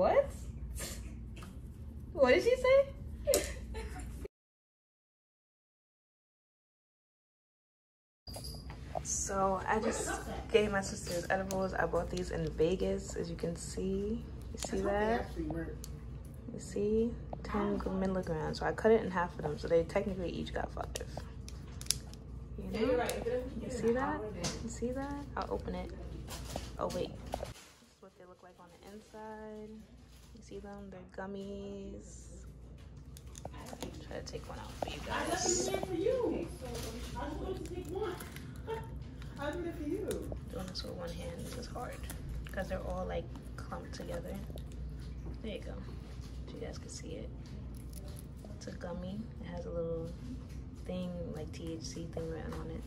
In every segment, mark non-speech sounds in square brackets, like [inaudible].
What? What did she say? So I just gave my sisters edibles. I bought these in Vegas, as you can see. You see that? You see? 10 milligrams. So I cut it in half of them, so they technically each got five. You know? You see that? You see that? I'll open it. Oh wait. This is what they look like on the inside. You see them? They're gummies. Try to take one out for you guys. I left it for you. I was going to take one. [laughs] I did it for you. Doing this with one hand. This is hard because they're all like clumped together. There you go. So you guys can see it. It's a gummy. It has a little thing like THC thing written on it.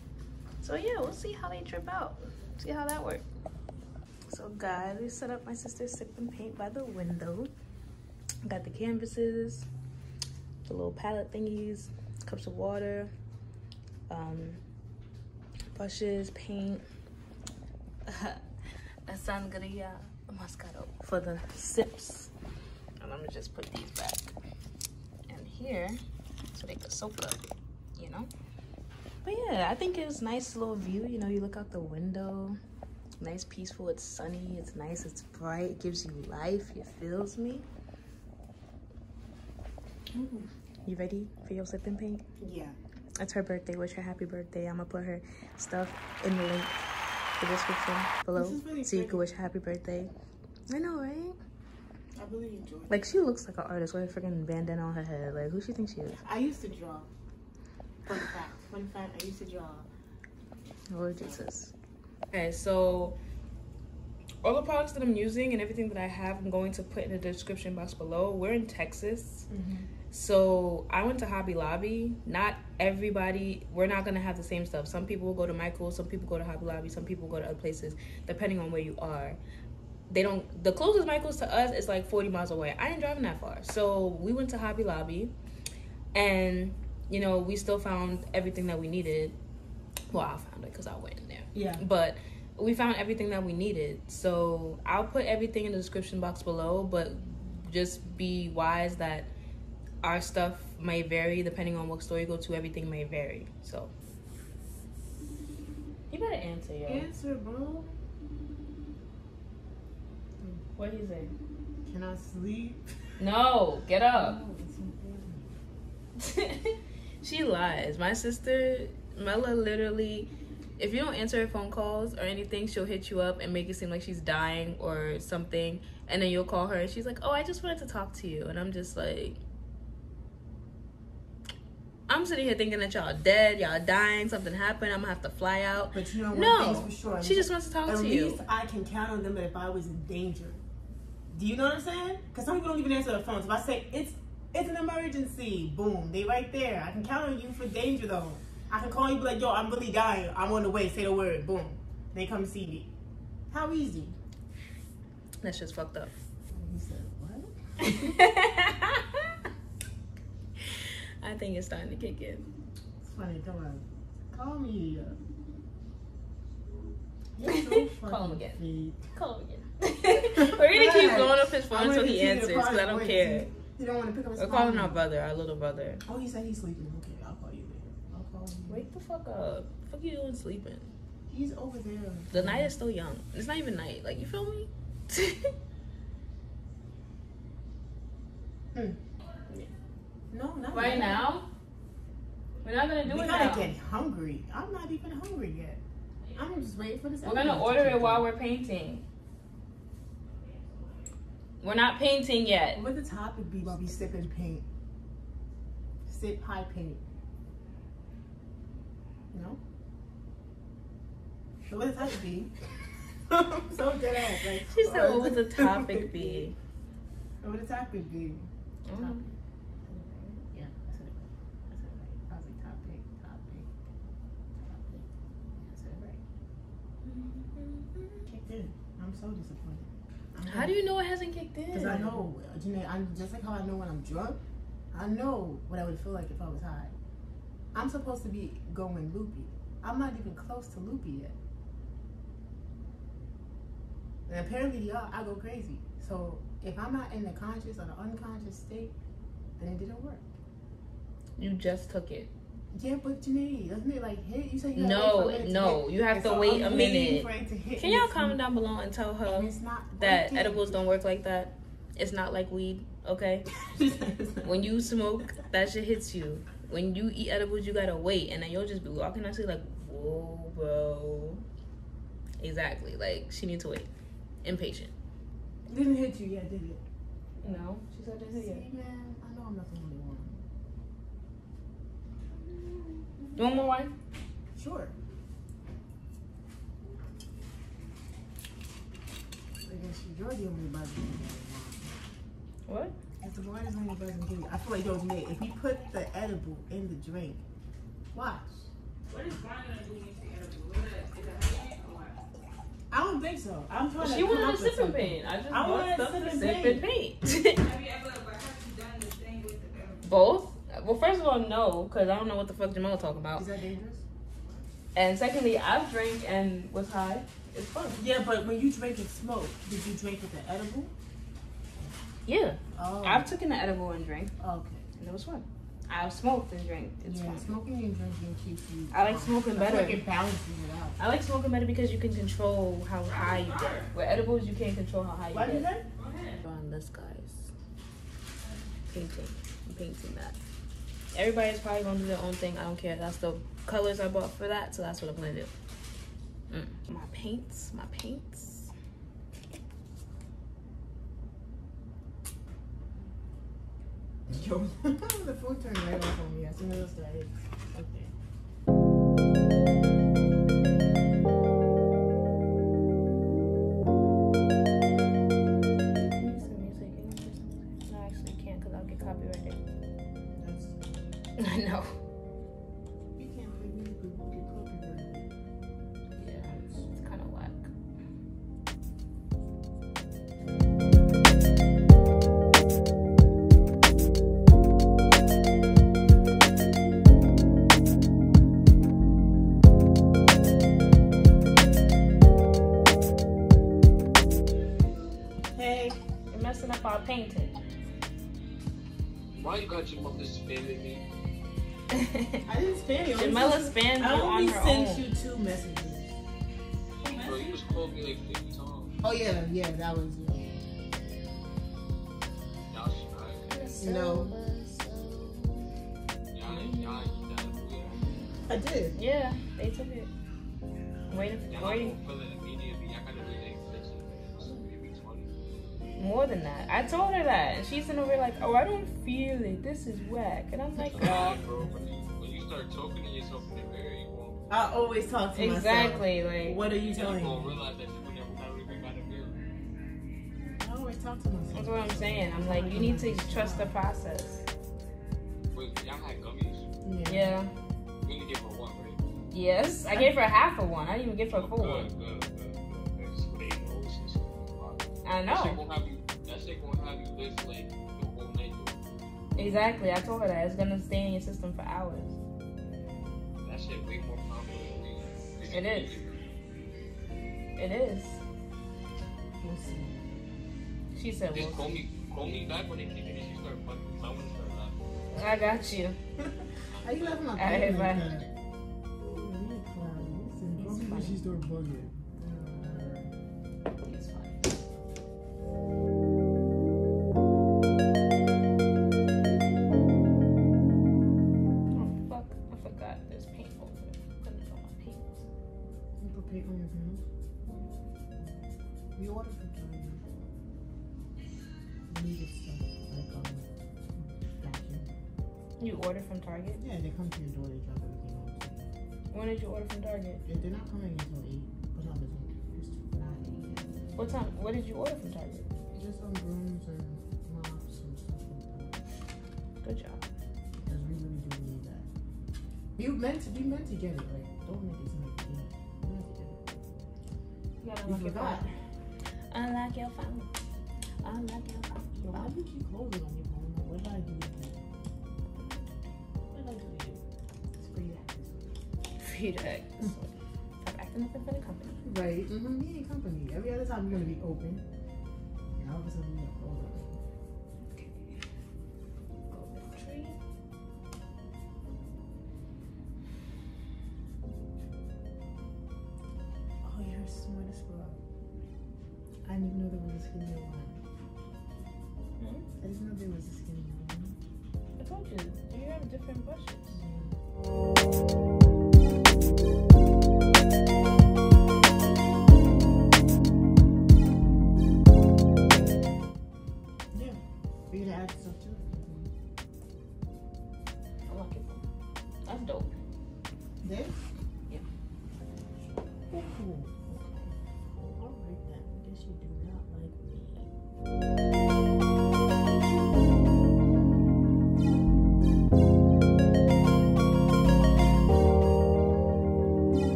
So yeah, we'll see how they trip out. See how that works. So guys, we set up my sister's sip and paint by the window. Got the canvases, the little palette thingies, cups of water, um, brushes, paint, a sangria a moscato for the sips. And I'm gonna just put these back in here so they can soak up, you know? But yeah, I think it was nice little view. You know, you look out the window, nice, peaceful. It's sunny. It's nice. It's bright. It gives you life. It fills me. Mm. You ready for your sip and paint? Yeah. It's her birthday. Wish her happy birthday. I'm gonna put her stuff in the link, the description below, really so you can wish her happy birthday. I know, right? I really enjoyed it. Like she looks like an artist with a freaking bandana on her head. Like who she thinks she is? I used to draw. Fun fact. Fun fact. I used to draw. Lord Jesus. Okay, so all the products that I'm using and everything that I have, I'm going to put in the description box below. We're in Texas. Mm-hmm. So I went to Hobby Lobby. Not everybody, we're not gonna have the same stuff. Some people will go to Michael's, some people go to Hobby Lobby, some people go to other places, depending on where you are. They don't. The closest Michael's to us is like 40 miles away. I ain't driving that far, so we went to Hobby Lobby, and you know we still found everything that we needed. Well, I found it because I went Yeah. but we found everything that we needed. So I'll put everything in the description box below, but just be wise that our stuff may vary depending on what store you go to. Everything may vary. So you better answer, yo. Answer, bro. What do you say? Can I sleep? No, get up. [laughs] Oh, it's important. [laughs] she lies. My sister Mella literally if you don't answer her phone calls or anything, she'll hit you up and make it seem like she's dying or something. And then you'll call her and she's like, Oh, I just wanted to talk to you. And I'm just like, I'm sitting here thinking that y'all dead, y'all dying, something happened, I'm gonna have to fly out. But you know one No, thing's for sure. she just wants to talk At to you. At least. I can count on them if I was in danger. Do you know what I'm saying? Because some people don't even answer their phones. If I say it's it's an emergency, boom, they right there. I can count on you for danger though. I can call you be like, yo, I'm really dying. I'm on the way. Say the word, boom. They come see me. How easy? That's just fucked up. He said, what? [laughs] I think it's starting to kick in. It's funny. Come on, call me. Uh, you're so [laughs] Call him again. fake. Call him again. [laughs] We're gonna keep Right. going up his phone until he answers because I don't care. see, You don't want to pick up his We're phone. calling our brother, our little brother. Oh, he said he's sleeping. Okay, I'll call you later. I'll call him. Wake the fuck up. Fuck you doing sleeping? He's over there. The night is still young. It's not even night. Like you feel me? [laughs] Hmm. No, not right yet. now? We're not gonna do We it gotta now. get hungry. I'm not even hungry yet. I'm just waiting for this. We're gonna order it while we're painting. We're not painting yet. What would the topic be while we sip and paint? Sip high paint. No. So what would the be? I'm [laughs] so dead ass. Like, She said, "What would the topic be?" What would the topic be? Mm. Topic. Yeah, I said it right. I it right. I was like topic, topic, topic. Yeah, I said it right. Kicked in. I'm so disappointed. I'm How do you know it hasn't kicked in? Because I know, Janae, I'm just like how I know when I'm drunk. I know what I would feel like if I was high. I'm supposed to be going loopy. I'm not even close to loopy yet. And apparently, y'all, I go crazy. So if I'm not in the conscious or the unconscious state, then it didn't work. You just took it. Yeah, but Janae, doesn't it like hit? You said you No, gotta wait for it no, you have And to so wait I'm a minute. for it to hit Can y'all comment down below and tell And her it's not that working. edibles don't work like that? It's not like weed, okay? [laughs] When you smoke, that shit hits you. When you eat edibles, you gotta wait, and then you'll just be walking out, like, whoa, bro. Exactly. Like she needs to wait. Impatient. didn't hit you yet, did it? No, she said didn't hit you. See, man, I know I'm not the only one. You want more wine? Sure. I guess you're the only buzzing. What? If the wine is only buzzing, give you. I feel like yo, Nate, if we put the edible in the drink, watch. What is wine gonna do when you say edible? What is it? Is it honey or what? I don't think so. I'm trying to She wanted a with sip paint. I just I bought wanted stuff sip to sip and paint. Have you ever, but have you done the thing with the edible? Both. Well, first of all, no, because I don't know what the fuck Jamal talking about. Is that dangerous? And secondly, I've drank and was high. It's fun. Yeah, but when you drink and smoke, did you drink with the edible? Yeah. Oh. I've taken the edible and drink. okay. and it was fun. I've smoked and drank. It's yeah, fun. smoking and drinking keeps you. I like smoking I feel better. like it balances it out. I like smoking better because you can control how high you get. With edibles, you can't control how high you What get. is that? Go ahead. on this, guys. Painting. I'm painting that. Everybody's probably gonna do their own thing. I don't care. That's the colors I bought for that, so that's what I'm gonna do. Mm. My paints, my paints. Yo, [laughs] the phone turned right off on me as soon as it started. Okay. Messing up our painting. Why you got your mother spamming me? [laughs] I didn't spam you. I only Jamela sent you- spammed you I only sent you two messages. Bro, you just called me like 50 times. Oh yeah, yeah, that was you. Y'all should. No, Y'all ain't, y'all ain't that weird. I did. Yeah, they took it. Waiting, Y'all waiting. More than that. I told her that. And she's in over like, oh, I don't feel it. This is whack. And I'm like, Nah, oh. bro, when you, when you start talking to yourself in the mirror, you won't. I always talk to myself. Exactly. Like, What are you You telling realize that you never never even got mirror. I always talk to myself. that's what I'm saying. I'm like, you need to trust the process. Wait, y'all had gummies? Yeah. You only gave her one, right? Yes. I gave her half of one. I didn't even give oh, her a full one. I know. Gonna have you. That shit gonna have you live like whole night. Exactly. I told her that. It's going to stay in your system for hours. That shit way more powerful. It is. It is. We'll see. She said, Just well, call me, call me back when they kick it and she start fucking. I wanna start laughing. I got you. Are you laughing at Alright, me bye. like that? You We ordered from China. Needed stuff like um vacuum. You ordered from Target? Yeah, they come to your door. They drop everything off. When did you order from Target? Yeah, they're not coming until eight. What's not this one? It's nine. What time? What did you order from Target? Just some brooms and mops and stuff like that. Good job. Because we really do need that. You meant to. You meant to get it. Like, don't make it seem like you didn't. Meant to get it. You gotta You unlock your forgot. phone. Unlock your phone. Unlock your phone. Why do you keep closing on your phone? What did I do to you? What did I do to you? It's you to act this way. Feedback. Stop acting up in front of company. Right. Mm-hmm. Company. Every other time you're gonna be open. And All of a sudden, got cold already. Golden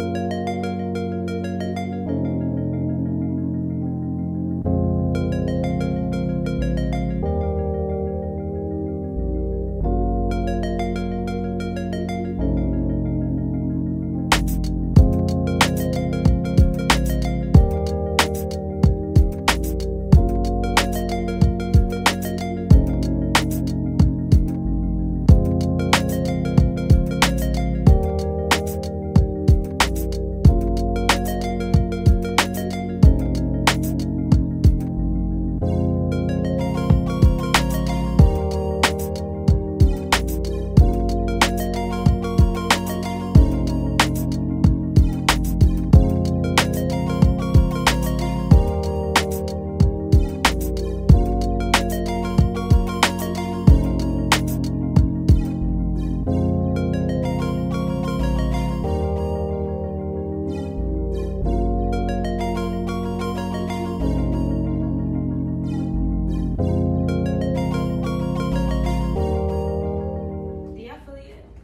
Do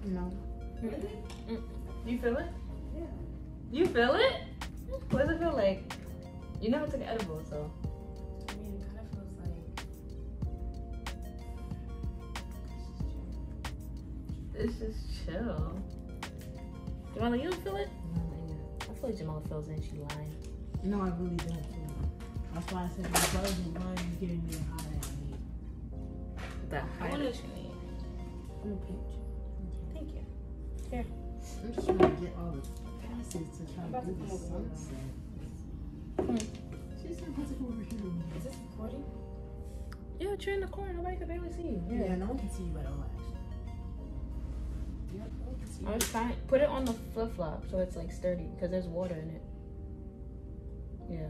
feel it yet? No. You feel it? Yeah. You feel it? What does it feel like? You never took an edible, so. I mean, it kind of feels like. It's just chill. Jamala, you don't feel it? Not like. I feel like Jamala feels it and she lying. No, I really don't feel it. That's why I said my brother's in mine is giving me a high at me. The I high. want what you need. I'm a pinch. Thank. I'm just trying to get all the passes to try to to do the come over here. sunset. Hmm. She said, "What's it over here?" Is this recording? Yeah, you're in the corner. Nobody can barely see you. Yeah, no one can see you at all, actually. Yep, no one can see I you. was trying. Put it on the flip flop so it's like sturdy because there's water in it. Yeah.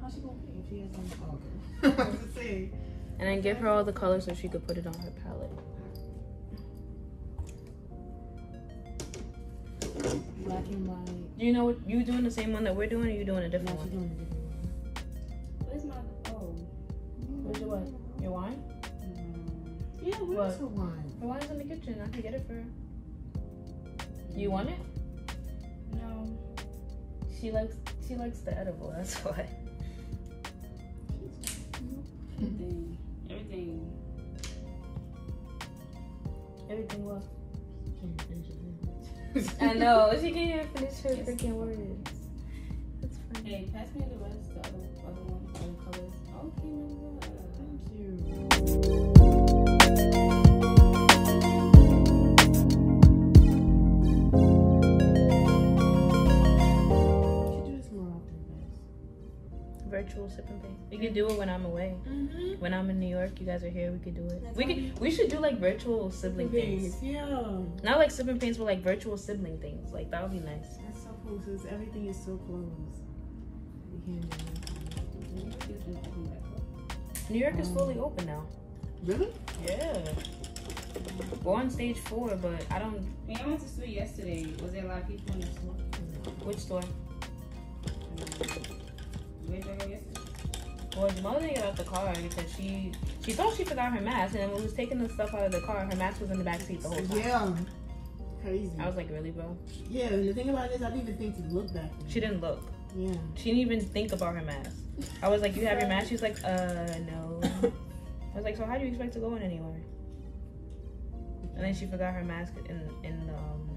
How's she gonna pay if she has oh, okay. I was gonna say. And then give her all the colors so she could put it on her palette. Black and white. Do you know what you doing the same one that we're doing, or you doing a No, different she's one? doing a different one. Where's my. Oh. Where's your what? Your wine? Mm. Yeah, What? where's her wine? The wine's in the kitchen. I can get it for her. You want it? No. She likes she likes the edible. That's [laughs] why. Everything. Everything. Everything well. Can't finish it. I [laughs] know she can't even finish her freaking words. That's fine. Hey, pass me the rest, the other, other one, other colors. Okay. Thank you. You Virtual sip and pay. We could do it when I'm away. Mm-hmm. When I'm in New York, you guys are here. We could do it. That's We could. We should do like virtual sibling things. Yeah. Not like sibling things, but like virtual sibling things. Like that would be nice. That's so cool. Since everything is so close. We New York is fully open now. Really? Yeah. We're on stage four, but I don't. When I went to school yesterday, was there a lot of people in the store? Which store? I go yesterday? Well, Jamal didn't get out the car because she she thought she forgot her mask, and then when we was taking the stuff out of the car, her mask was in the back seat the whole time. Yeah. Crazy. I was like, really, bro? yeah, and the thing about it is, I didn't even think to look back. then. She didn't look. Yeah. She didn't even think about her mask. I was like, you have your mask? She's like, uh, no. [laughs] I was like, so how do you expect to go in anywhere? And then she forgot her mask in in the um.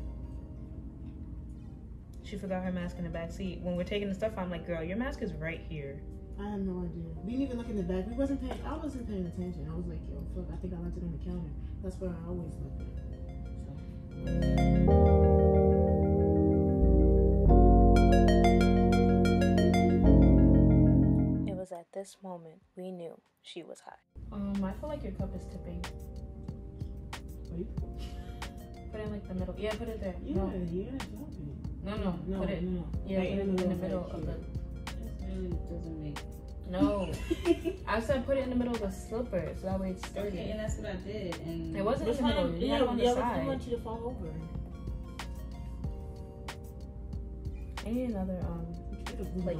She forgot her mask in the back seat. When we're taking the stuff, I'm like, girl, your mask is right here. I have no idea. We didn't even look in the back. We wasn't paying. I wasn't paying attention. I was like, yo, fuck. I think I left it on the counter. That's where I always look at. So. It was at this moment we knew she was high. Um, I feel like your cup is tipping. Wait. Put it in like the middle. Yeah, put it there. Yeah, No, yeah, stop it. No, no. No, Put it. no. Yeah, Like, put it in, the middle of the. This really doesn't make. No, [laughs] I said put it in the middle of the slipper so that way it's sturdy. Okay, and that's what I did. And It wasn't It's in the middle. You Yeah, had it on the yeah, but we side. want you to fall over. I need another um. Get a blue Like-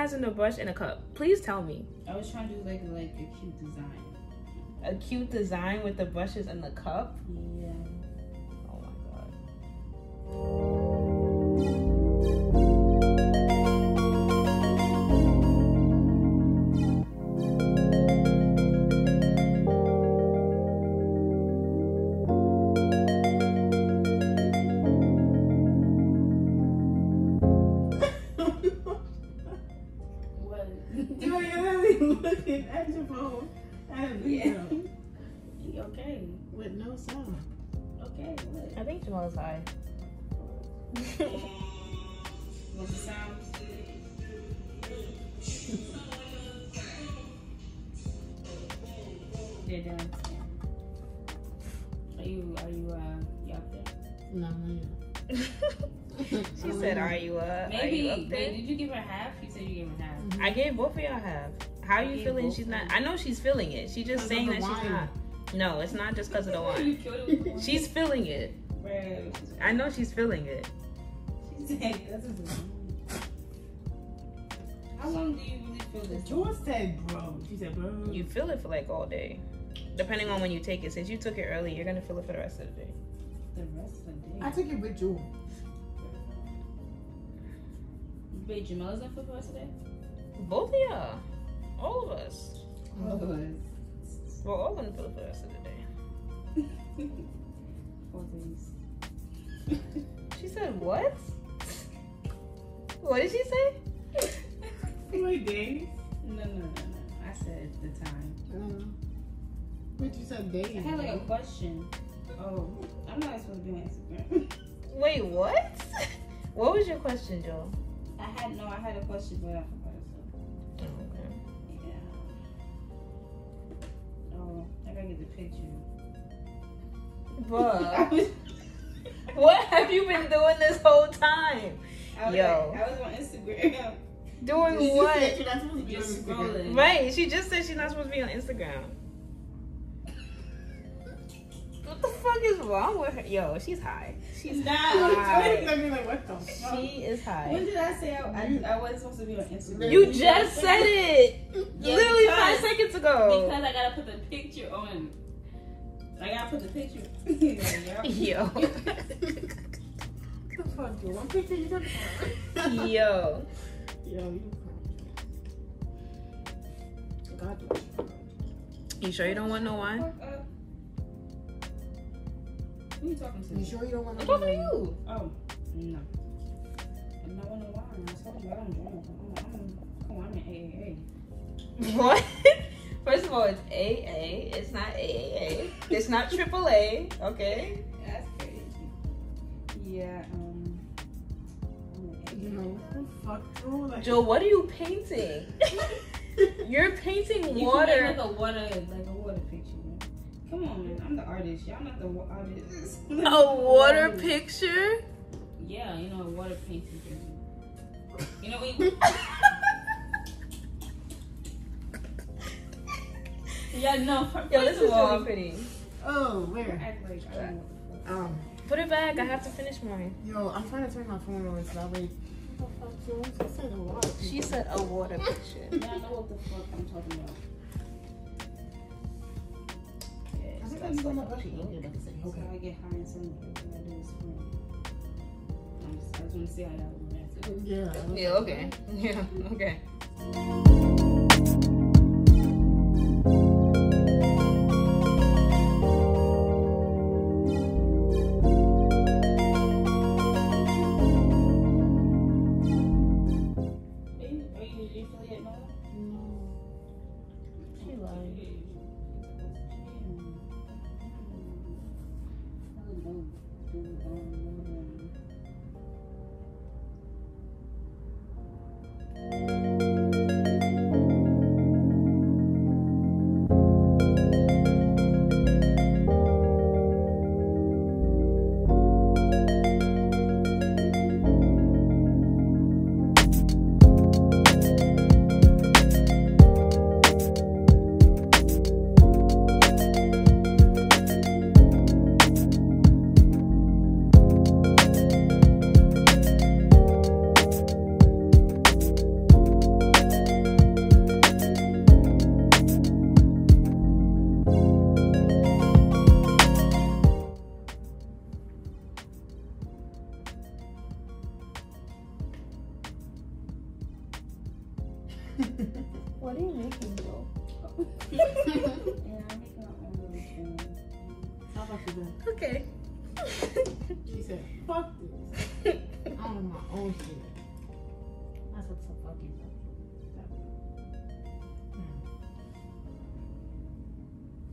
organizing the brush and a cup? Please tell me. I was trying to do like like a cute design. A cute design with the brushes and the cup. Yeah. Oh my god. Both of y'all have. How are you feeling? She's not. I know she's feeling it. She's just saying the that she's not. No, it's not just because of the wine. You killed it with the wine. She's feeling it. Bro, I know she's feeling it. She said, "That's a wine." How long do you really feel this? George said, bro. She said, bro. You feel it for like all day, depending on when you take it. Since you took it early, you're gonna feel it for the rest of the day. The rest of the day. I took it with Jewel. Wait, Jamel's up for the rest of the day? Both of y'all, all of us, Oh, we're all gonna feel it for the rest of the day. [laughs] Four days. [laughs] She said what? What did she say? [laughs] Four days. No, no, no, no. I said the time. Uh, but you said days. I had like a question. Oh, I'm not supposed to be on Instagram. Wait, what? What was your question, Joe? I had no, I had a question, but I [laughs] I the picture. Bruh, what have you been doing this whole time? I was, Yo. I was on Instagram. Doing what? You're not supposed to be on Just Instagram. scrolling. Right, she just said she's not supposed to be on Instagram. Fuck is wrong with her? Yo, she's high. She's Nah. high. I mean, like, what the fuck? She is high. When did I say I, I, I wasn't supposed to be on Instagram? You just said it Yeah, literally because- five seconds ago. Because I gotta put the picture on. I gotta put the picture. Like, Yo. What the fuck, One picture you took. Yo. Yo. [laughs] God you. You sure you don't want no wine? Uh, Fuck up. You talking to? You sure you don't want I'm to talking to you. Oh, no. I'm not on the wine. I was talking about I don't drink. I'm, I'm, I'm in AAA. What? [laughs] First of all, it's AA. It's not AAA. It's not AAA. Okay. That's crazy. Yeah, um. I'm You know, who fuck through Joe, what are you painting? [laughs] You're painting You can water. make like a water, like a water picture. Come on, man. I'm the artist. Y'all not the artist. [laughs] A water picture? Yeah, you know, a water painting. You know, we. [laughs] yeah, no. First Yo, this is all, really pretty. Oh, where? act like I don't know what the fuck. Um, Put it back. I have to finish mine. yo, I'm trying to turn my phone on so that way. What the fuck, Joe? I said a lot of She said a water picture. [laughs] Y'all know what the fuck I'm talking about. I think I'm gonna brush it. Okay, about to say, So okay. I get high in summer. What I do is spring. I'm just, I just want to see how y'all react. Yeah. Yeah, okay. Yeah, okay. [laughs] [laughs] [laughs] What are you making, Joe? Yeah, I'm making my own little thing. How about you? Okay. She said, fuck this. [laughs] I want my own shit. That's what's so fucking hmm.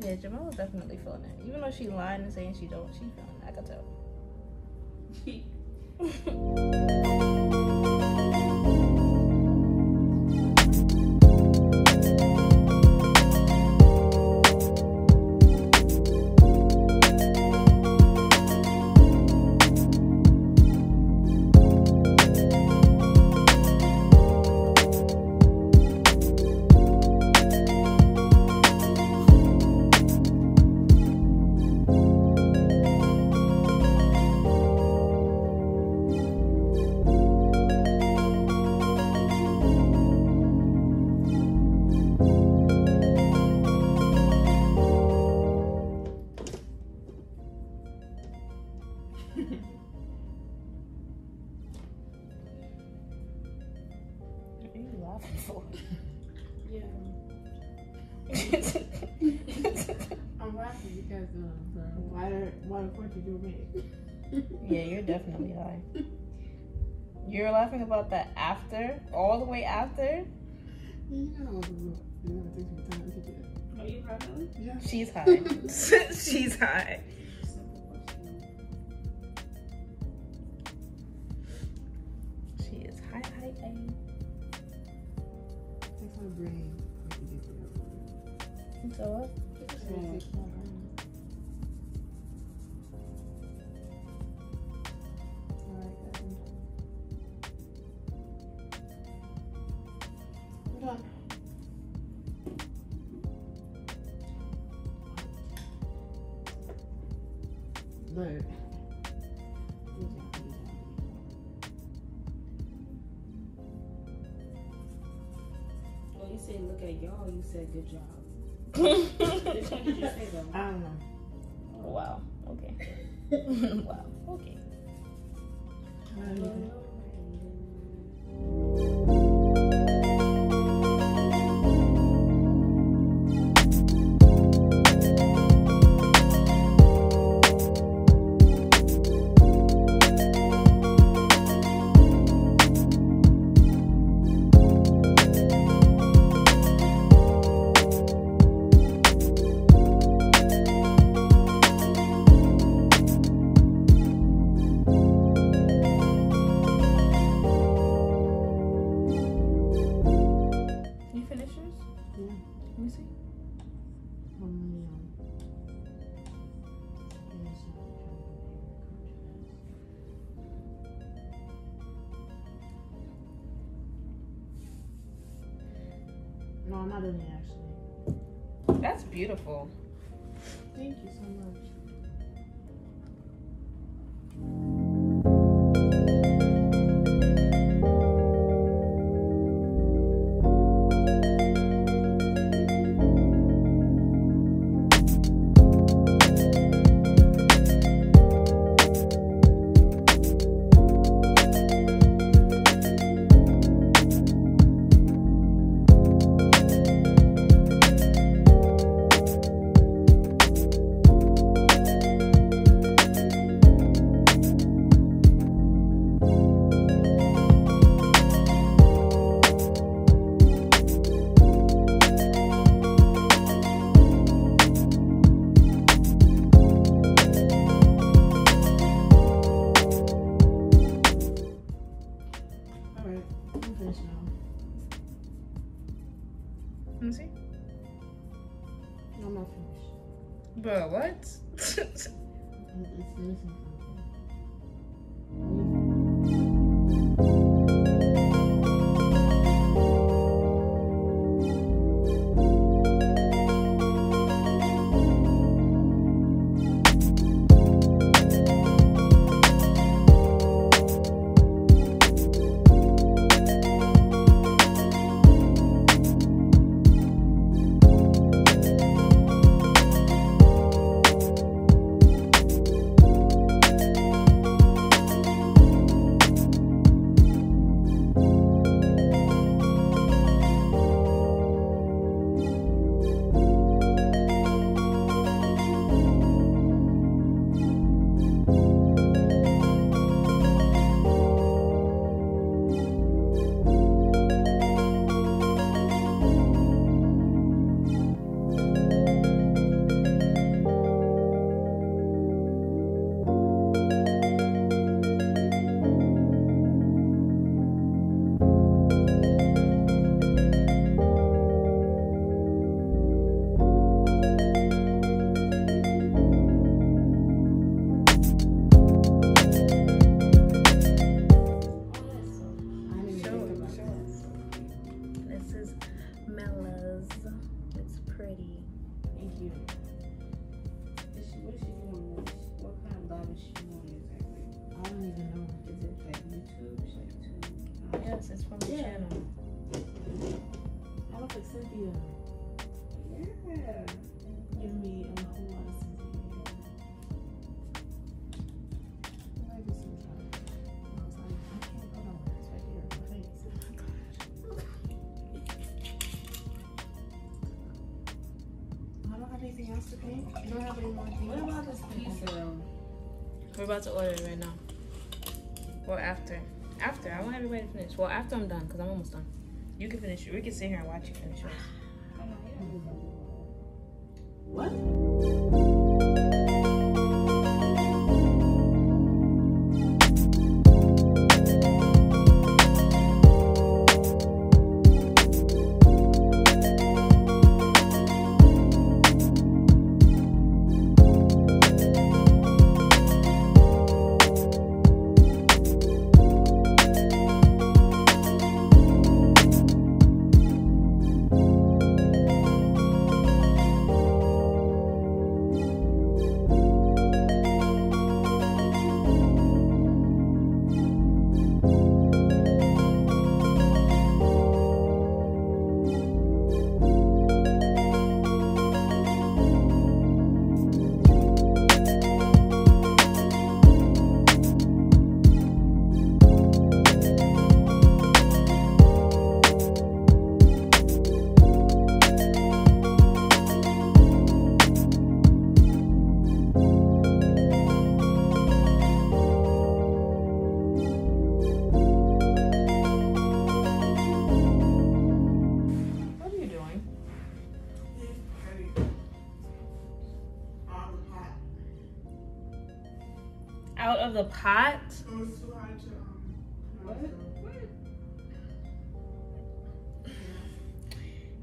yeah, Jamal was definitely feeling it. Even though she lying and saying she don't, she feeling it. I could tell. [laughs] What are you laughing for? Yeah. I'm laughing because uh, of the water, water portrait you made. yeah, you're definitely high. You're laughing about that after, all the way after. You know, you know, it takes some time to get. Are you happy? Yeah. She's high. [laughs] She's high. Said good job. [laughs] Did you say though? I don't know. wow. Okay. [laughs] wow. What about this pizza? We're about to order it right now. Or after. After. I want everybody to finish. Well, after I'm done, because I'm almost done. You can finish. We can sit here and watch you finish yours.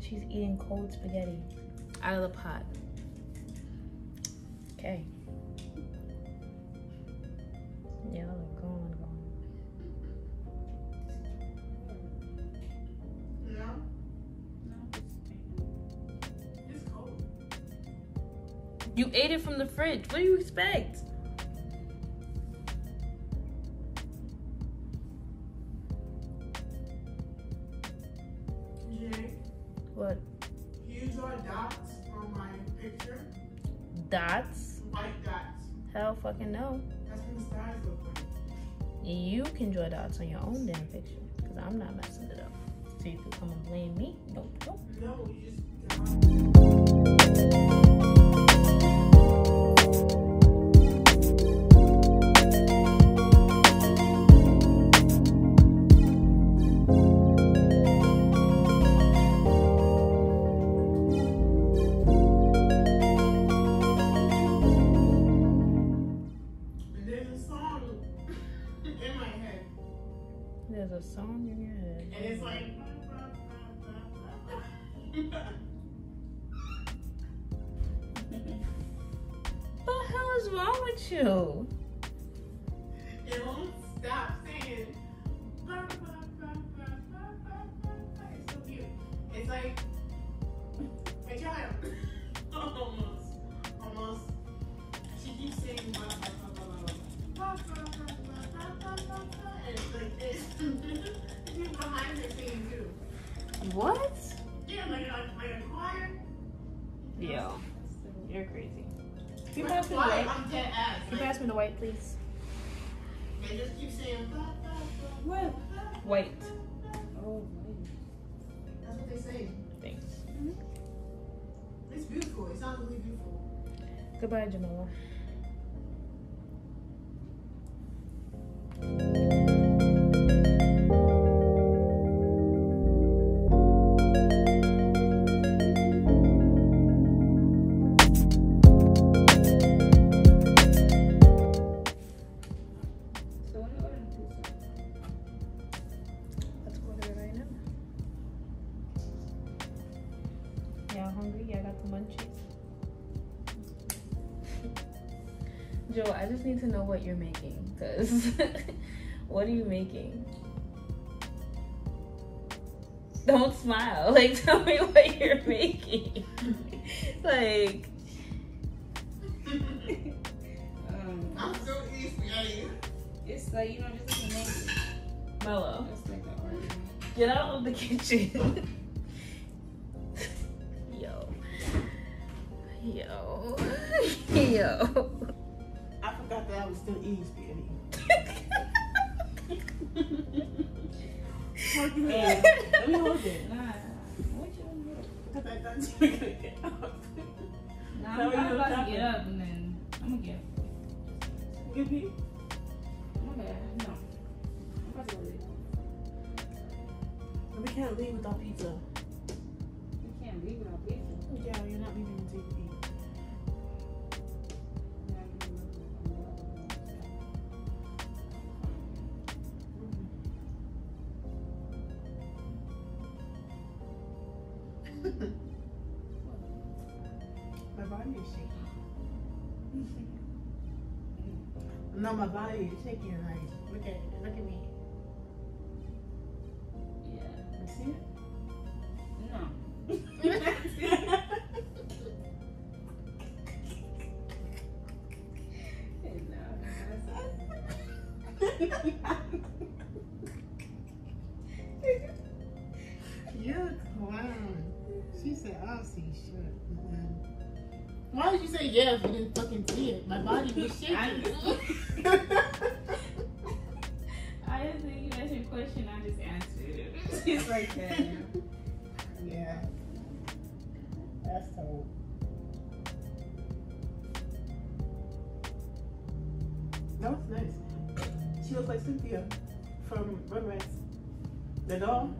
She's eating cold spaghetti out of the pot. Okay. Yeah, go on, go on. No. It's cold. You ate it from the fridge. What do you expect? What? you draw dots on my picture. Dots? White dots. Hell fucking no. That's what the stars look like. You can draw dots on your own damn picture. Because I'm not messing it up. So you can come and blame me. Nope, nope. No, you just. the hell is wrong with you? It won't stop saying. It's so cute. It's like almost. Almost. She keeps saying What? Yeah, like a, like a choir. Yo, you're crazy. Can you pass me the white? I'm dead ass. Can you pass me the white, please? They just keep saying. "Ba, ba, ba, What? ba, ba." White. Oh, wait. That's what they say. Thanks. Mm-hmm. It's beautiful. It sounds really beautiful. Goodbye, Jamila. What you're making. Because [laughs] what are you making? Don't smile. [laughs] Like, tell me what you're making. [laughs] like, um, I'm so easy. it's like you know just like a mango. Mellow. That's like the order. Get out of the kitchen. Yo. Yo. Yo. It's still easy. You're a clown. She said, I don't see shit. Why did you say yes if you didn't fucking see it? My body was [laughs] shaking. [laughs] I didn't think you asked your question. I just answered it. [laughs] It's like that. yeah. That's so. That was nice. She looks like Cynthia from Rugrats. The doll.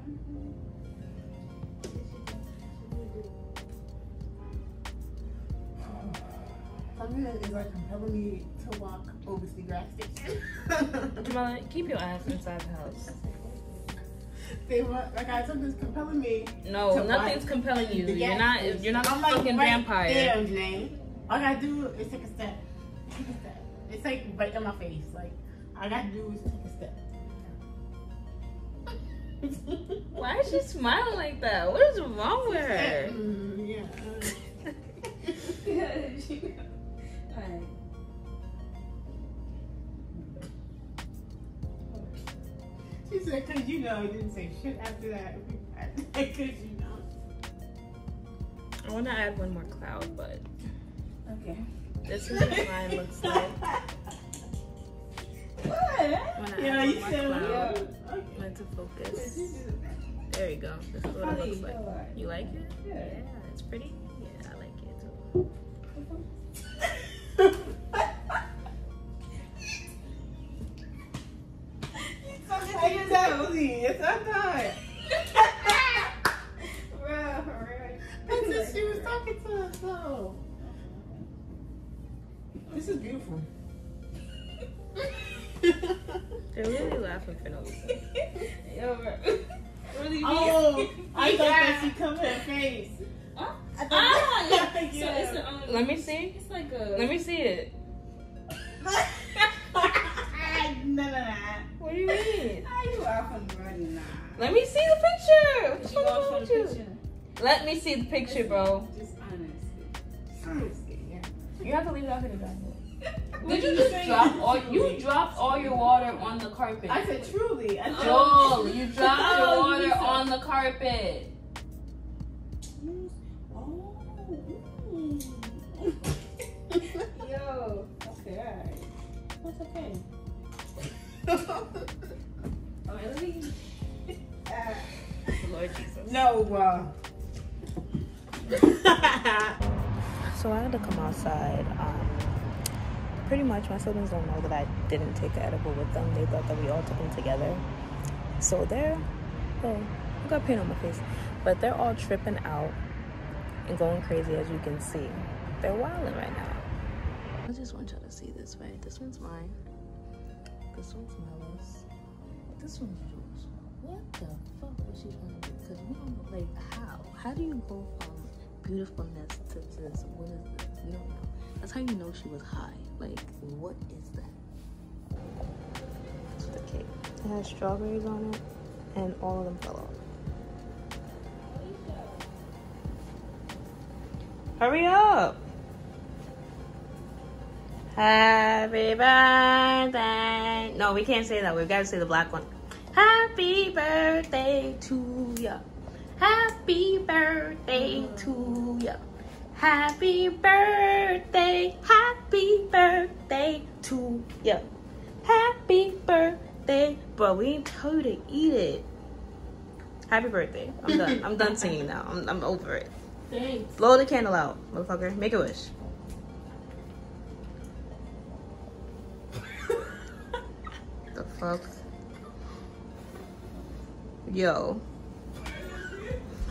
Is like compelling me to walk over to the gas station. Jamila, keep your ass inside the house. they were like I told this compelling me. No, nothing's compelling you. You're not. station. You're not a I'm like fucking right vampire. There, Janae. All I gotta do is take a step. Take a step. It's like right in my face. Like all I gotta do is take a step. [laughs] Why is she smiling like that? What is wrong with her? Mm, yeah. [laughs] [laughs] Alright. She said, cause you know, he didn't say shit after that. [laughs] Cause you know. I want to add one more cloud, but Okay. this is what mine looks like. [laughs] What? I want to Yeah, you said cloud. okay. Went to focus. There you go. This is what it looks like. You like it? Yeah. Yeah, it's pretty. Yeah, I like it too. Exactly. It's not done. [laughs] Bruh, alright. That's what she was talking to us though. This is beautiful. [laughs] They're really laughing for no reason. [laughs] Yo, bro. What do you mean? oh, I thought that she covered her face. Huh? I Ah, yeah. thought- So it's um, Let me see. It's like a. Let me see it. None of that. What do you mean? How you laughing, bro? Nah. Let me see the picture. What the She fuck is lost wrong with you? picture. Let me see the picture, bro. Just honestly. Honestly, yeah. You have to leave it out here to dry. Did do you just drop all? You dropped all your water on the carpet. I said truly. I said, Joel, you dropped [laughs] Oh, your water on the carpet. [laughs] So I had to come outside. Um, pretty much, my siblings don't know that I didn't take the edible with them. They thought that we all took them together. So they're, oh, I got paint on my face, but they're all tripping out and going crazy, as you can see. They're wilding right now. I just want y'all to see this, right? This one's mine. This one's Mella's. This one's yours. What the fuck was she to do? Because we don't know, like, how? How do you go from beautifulness to this? What is this? Don't know. That's how you know she was high. Like, what is that? Cake. It has strawberries on it, and all of them fell off. Hurry up! Happy birthday. No, we can't say that. We've got to say the black one. Happy birthday to ya. Happy birthday to ya. Happy birthday. Happy birthday to ya. Happy birthday. Bro, we didn't tell you to eat it. Happy birthday. I'm done. [laughs] I'm done singing now. I'm, I'm over it. thanks. Blow the candle out, motherfucker. Make a wish. [laughs] the fuck? Yo.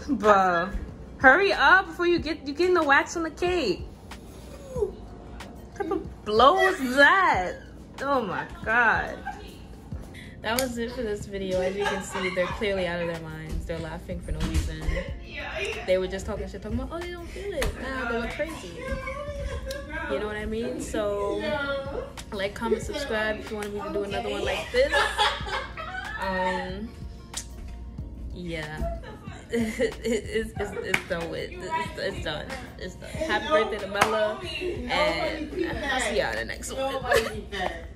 Bruh. Hurry up before you get you getting the wax on the cake. What type of blow was that? Oh my god. That was it for this video. As you can see, they're clearly out of their minds. They're laughing for no reason. They were just talking shit, talking about, oh, they don't feel it. Nah, they look crazy. You know what I mean? So, like, comment, subscribe if you want me to do another one like this. Um, yeah. [laughs] it's, it's, it's done with. It's, it's done. It's done. Happy birthday to Mella. And I'll see y'all in the next one. Nobody did that.